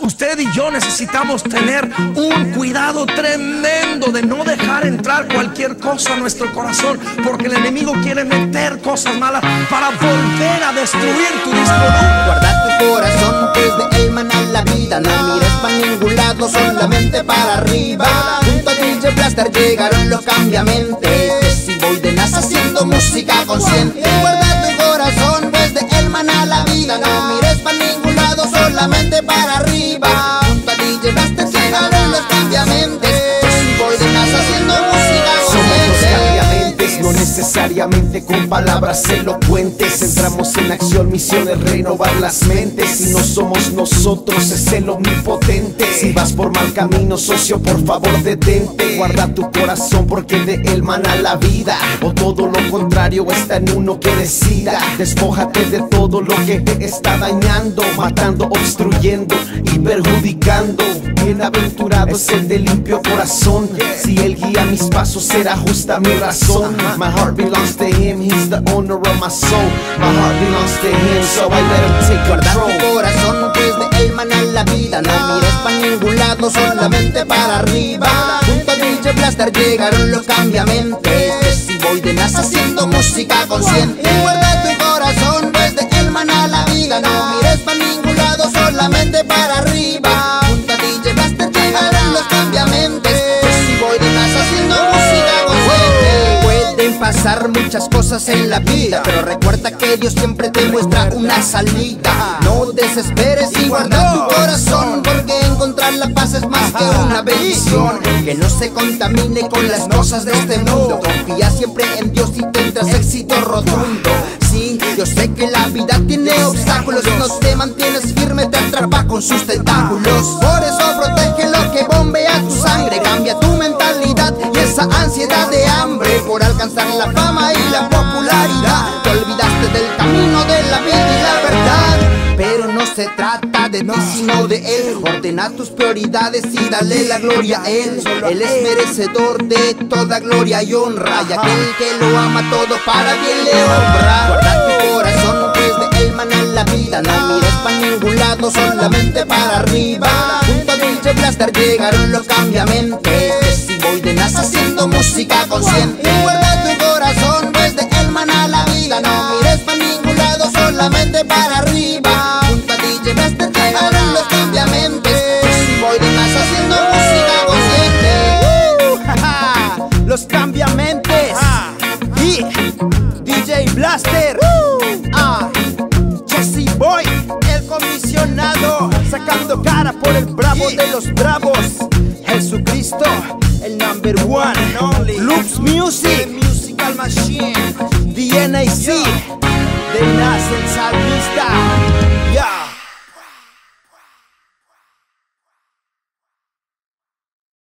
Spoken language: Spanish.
Usted y yo necesitamos tener un cuidado tremendo de no dejar entrar cualquier cosa a nuestro corazón, porque el enemigo quiere meter cosas malas para volver a destruir tu disco Guarda tu corazón, que es de él mana la vida. No mires para ningún lado, solamente para arriba. Junto a DJ Blaster llegaron los cambiamente. Que si voy de NASA haciendo música consciente. Guarda on necesariamente con palabras elocuentes. Entramos en acción, misión es renovar las mentes. Y no somos nosotros, es el omnipotente. Si vas por mal camino, socio, por favor detente. Guarda tu corazón porque de él mana la vida. O todo lo contrario está en uno que decida. Despójate de todo lo que te está dañando, matando, obstruyendo y perjudicando. Bienaventurado es el de limpio corazón. Si él guía mis pasos, será justa mi razón. My belongs to him, he's the owner of my soul. My heart belongs to him, so I let him take Guarda tu corazón, que es de él mana la vida. No mires para ningún lado, solamente para arriba. Junto a DJ Blaster llegaron los cambiamente. Que si voy de NASA haciendo música consciente. Guarda tu corazón, pues de él mana la vida. No mires para ningún lado, solamente para arriba. Pasar muchas cosas en la vida, pero recuerda que Dios siempre te muestra una salida. No desesperes y guarda tu corazón, porque encontrar la paz es más que una bendición. Que no se contamine con las cosas de este mundo. Confía siempre en Dios y tendrás éxito rotundo. Sí, yo sé que la vida tiene obstáculos, no te mantienes firme, te atrapa con sus tentáculos. Por eso protege lo que bombea tu sangre, cambia tu mentalidad y esa ansiedad de por alcanzar la fama y la popularidad. Te olvidaste del camino de la vida y la verdad. Pero no se trata de ti, sino de Él. Ordena tus prioridades y dale la gloria a Él. Él es merecedor de toda gloria y honra. Y aquel que lo ama todo para bien le obra. Guarda tu corazón, que es de Él mana la vida. No mires para ningún lado, solamente para arriba. Junto a DJ Blaster llegaron los cambiamente. Música consciente. Guarda tu corazón, pues de Él mana la vida. No mires para ningún lado, solamente para arriba. Junto a DJ Blaster llegaron los cambiamente. Que si voy de NASA haciendo música consciente. Los cambiamentes. Y DJ Blaster. Ah. Jesse Boy, el comisionado, sacando cara por el bravo de los bravos. Jesucristo, el number one. Loops Music, Musical Machine. DNAC, de Nas el salmista.